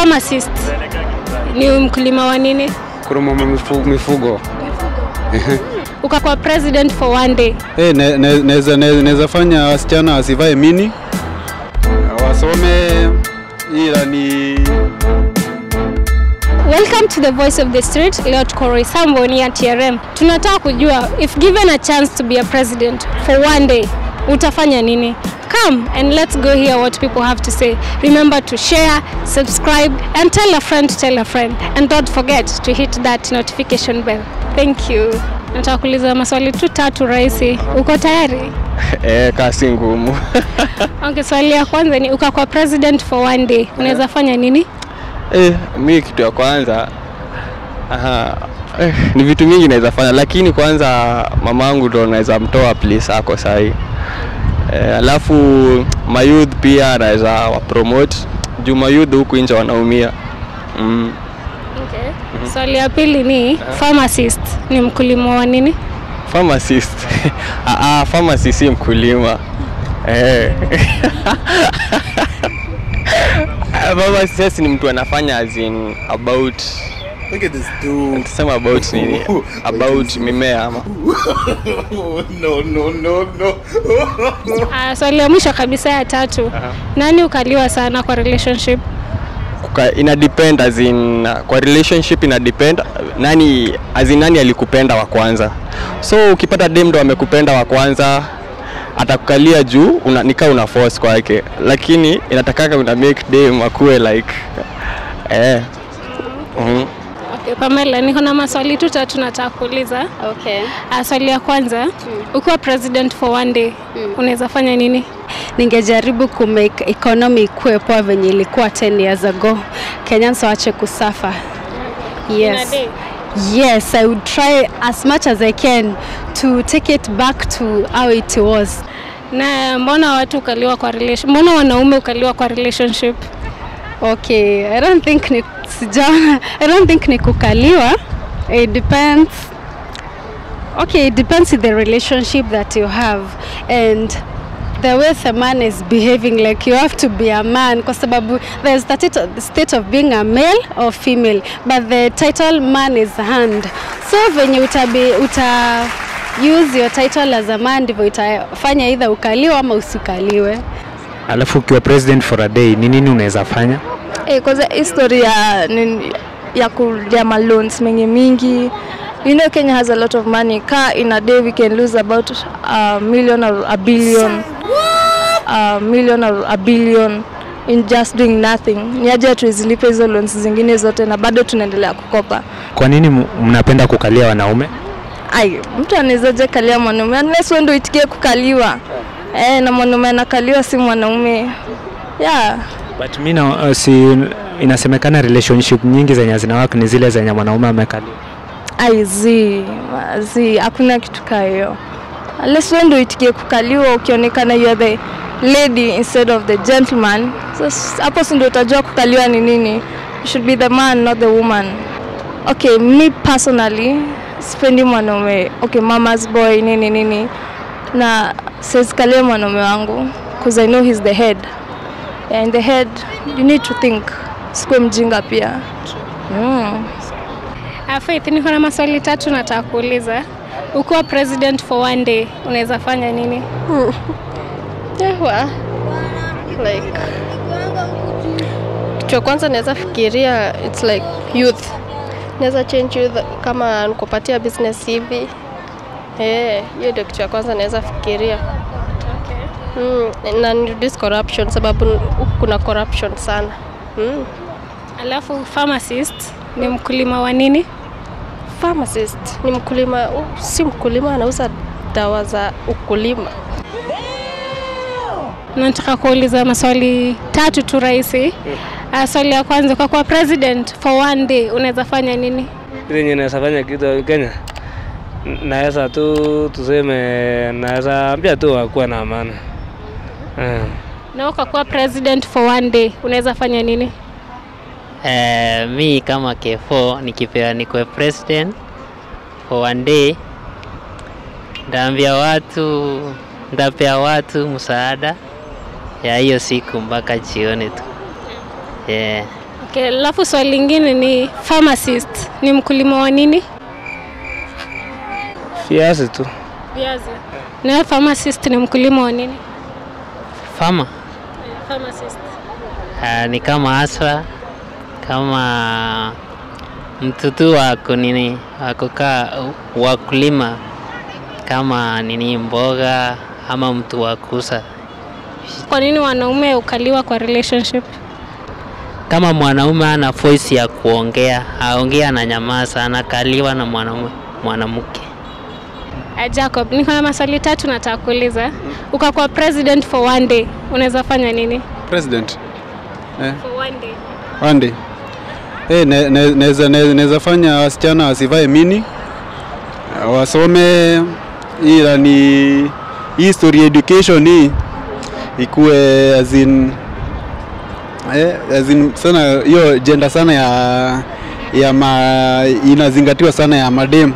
pharmacist ni mkulima wa nini? kuruma mifugo. mifugo Ukakuwa president for one day. Hey, ne- ne- naweza ne- naweza fanya wasichana wasivae mini wasome ila ni Welcome to the Voice of the Street. Leo tuko Roysambu ni ya TRM. Tunataka kujua if given a chance to be a president for one day, utafanya nini? Come and let's go hear what people have to say. Remember to share, subscribe and tell a friend to tell a friend. And don't forget to hit that notification bell. Thank you. Nataka kuuliza maswali tu tatu rahisi. Uko tayari? Eh, kasi ngumu. Okay, swali ya kwanza ni ukakuwa president for one day, unaweza fanya nini? Eh, mi kitu ya kwanza aha, eh, ni vitu mingi naweza fanya, lakini kwanza mamangu ndo naweza mtoa place ako sahi. Eh, alafu mayouth pia anaweza wapromote juu mayouth huku nje wanaumia. Mm. Okay. Swali so, ya pili ni pharmacist ni mkulima wa nini? Pharmacist. ah, ah, pharmacist si mkulima. Eh. Pharmacist ni mtu anafanya as in about Look at this dude. tuseme about nini? About mimea ama no, no, no, no. Uh, swali ya mwisho kabisa ya tatu. Nani ukaliwa sana kwa relationship? Kuka, ina depend as in uh, kwa relationship ina depend nani as in nani alikupenda wa kwanza. So ukipata dem ndo amekupenda wa kwanza atakukalia juu una, nika una force kwake, lakini inatakaka una make dem akuwe like eh. Mhm. Okay, Pamela, niko na maswali tu tatu nataka kuuliza. Okay. Uh, swali ya kwanza, mm. ukiwa president for one day, mm. unaweza fanya nini? Ningejaribu kumake economy ikuwe poa venye ilikuwa 10 years ago. Kenyans waache kusafa. Yes. Yes, I would try as much as I can to take it back to how it was. Na mbona watu ukaliwa kwa relation, mbona wanaume ukaliwa kwa relationship? Okay, I don't think ni sijaona. I don't think ni kukaliwa. It depends. Okay, it depends the relationship that you have and the way the man is behaving like you have to be a man kwa sababu there's the state of being a male or female but the title man is hand so venye utabi, uta use your title as a man ndivyo itafanya either ukaliwe ama usikaliwe Alafu ukiwa president for a day, ni nini unaweza fanya? Eh, kwanza history ya nini- ya kulia ma maloans mengi mingi. You know Kenya has a lot of money. Ka in a day we can lose about a million or a billion. A million or a billion in just doing nothing. Ni aje tuzilipe hizo loans zingine zote na bado tunaendelea kukopa. Kwa nini mnapenda kukalia wanaume? ai mtu anawezaje kalia mwanaume unless wewe ndio itikie kukaliwa. Eh, na mwanaume anakaliwa si mwanaume. Yeah But mi na uh, si inasemekana relationship nyingi zenye zinawaka ni zile zenye mwanaume amekalia. Ai, zi zi, hakuna kitu kaa hiyo. Unless wewe ndio itikie kukaliwa ukionekana you are the lady instead of the gentleman. So hapo si ndio utajua kukaliwa ni nini. You should be the man not the woman. Okay, me personally sipendi mwanaume okay, mama's boy nini nini, na siwezikalia mwanaume wangu because I know he's the head. Yeah, in the head you need to think, sikuwe mjinga pia mm. Uh, Faith, niko na maswali tatu nataka kuuliza. Ukiwa president for one day, unaweza fanya nini? Yeah, well, like kitu ya kwanza naweza fikiria it's like youth naweza change youth kama nikupatia business hivi eh hiyo ndio kitu ya kwanza naweza fikiria mm, na reduce corruption sababu kuna corruption sana mm. Alafu pharmacist ni mkulima wa nini? pharmacist ni mkulima uh, si mkulima anauza dawa za ukulima Nataka kuuliza maswali tatu tu rahisi. Uh, swali ya kwanza, kwa kuwa president for one day, unaweza fanya nini? yenye naweza fanya kitu Kenya, naweza tu tuseme, naweza ambia tu wakuwa na amani eh. Na ukakuwa president for one day, unaweza fanya nini? Eh, mi kama K4 nikipewa nikuwe president for one day, ndaambia watu, ndapea watu msaada ya hiyo siku mpaka jioni tu. Yeah. Okay, alafu swali lingine ni pharmacist ni mkulima wa nini? Viazi tu. Viazi. Na pharmacist ni mkulima wa nini? Fama Pharmacist. uh, ni kama aswa kama mtu tu wa kunini wa kukaa wakulima kama nini mboga ama mtu wa kuuza. Kwa nini wanaume ukaliwa kwa relationship? Kama mwanaume ana voice ya kuongea, aongea na nyamaza, anakaliwa na mwanaume mwanamke. Uh, Jacob, niko na maswali tatu nataka kuuliza. Ukakuwa president for one day, unaweza fanya nini? President. Eh, For one day. one day. Eh, naweza ne- naweza fanya wasichana wasivae mini wasome ila ni history education hii ikuwe as in, eh, as in sana hiyo jenda sana ya ya ma, inazingatiwa sana ya madem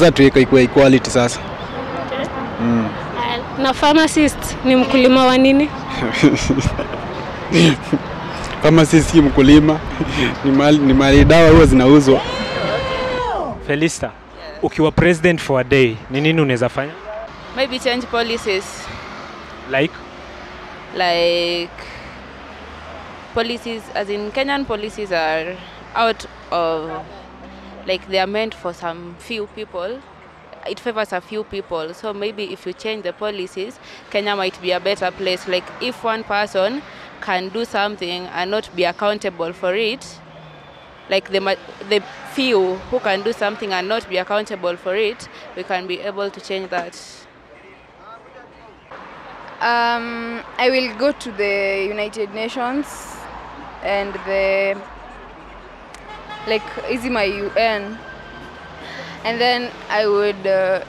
sasa tuweka ikuwa equality sasa mm. Na pharmacist ni mkulima wa nini? pharmacist si mkulima ni mali, ni mali dawa huwa zinauzwa Felista, ukiwa president for a day, ni nini unaweza fanya? Maybe change policies Like like policies as in Kenyan policies are out of like they are meant for some few people. It favors a few people. So maybe if you change the policies Kenya might be a better place. Like if one person can do something and not be accountable for it like the the few who can do something and not be accountable for it we can be able to change that. Um, I will go to the United Nations and the like easy my UN, and then I would uh,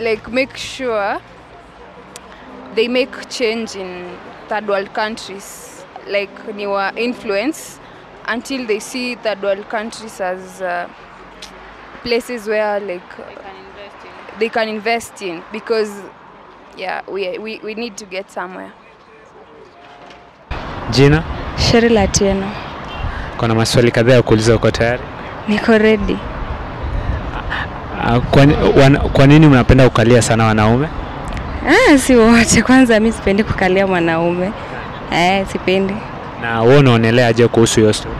like make sure they make change in third world countries, like newer influence, until they see third world countries as uh, places where like they can invest in. they can invest in. Because yeah we, we, we need to get somewhere. Gina Sherry Atieno. Kuna maswali kadhaa ya kuuliza, uko tayari? Niko ready. Ah, Kwa, wan, kwa nini mnapenda kukalia sana wanaume? Ah, si wote. Kwanza mi sipendi kukalia mwanaume. Eh, sipendi. Na wewe unaonelea je kuhusu hiyo story?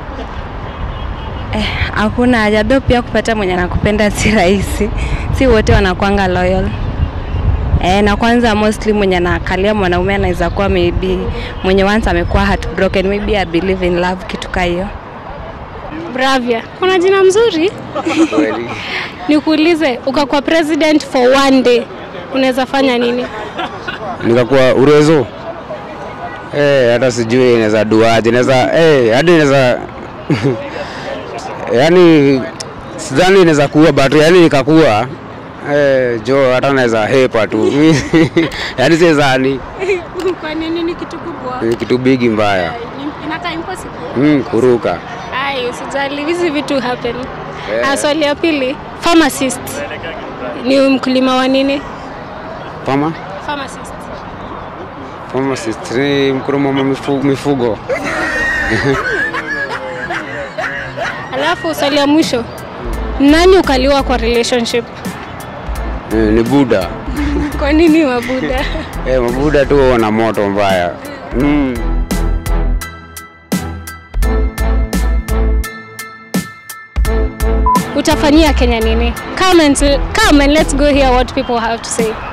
Eh, hakuna haja. Pia kupata mwenye anakupenda si rahisi. Si wote wanakwanga loyal. Eh, na kwanza mostly mwenye anakalia mwanaume anaweza kuwa maybe mwenye once amekuwa heartbroken, maybe I believe in love, kitu kaa hiyo. Bravia, kuna jina mzuri. Nikuulize, ukakuwa president for one day, unaweza fanya nini? nikakuwa urezo eh, hata sijui inaweza duaje, naweza eh, hadi inaweza yani sidhani inaweza kuwa but yani nikakuwa eh, jo hata naweza hepa tu yani sizani Kwa nini ni kitu kubwa? ni kitu bigi mbaya Inakaa impossible. mm, kuruka Ai, usijali, hizi vitu happen. Yeah. Ah, swali ya pili, pharmacist ni mkulima wa nini? Pharma? Pharmacist. pharmacist ni mkulima wa mifugo Alafu swali ya mwisho, nani ukaliwa kwa relationship? Eh, ni buda Kwa nini Mabuda? eh, mabuda tu wana moto mbaya mm. Utafanyia Kenya nini? Come and, come and let's go hear what people have to say.